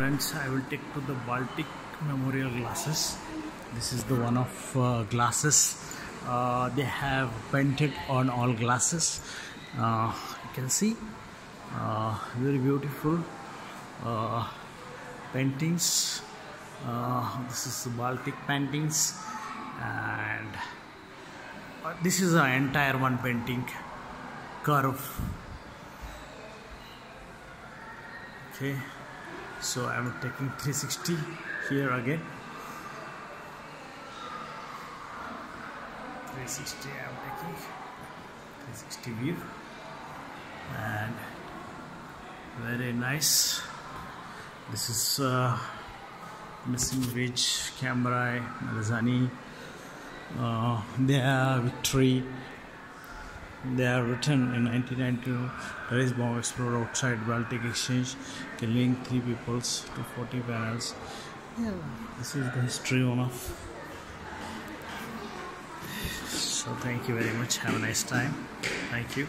friends i will take to the baltic memorial glasses. This is the one of uh, glasses. Uh, they have painted on all glasses. Uh, you can see. Uh, very beautiful uh, paintings. Uh, this is the baltic paintings. And this is an entire one painting. Curve. Okay so I'm taking 360 here again. 360 I'm taking. 360 view. And very nice. This is uh, missing bridge Cambrai Malazani. Uh, their victory they are written in 1992. Terrorist bomb exploded outside Baltic Exchange, killing three peoples to 40 panels. Yeah, this is the history one of. So thank you very much. Have a nice time. Thank you.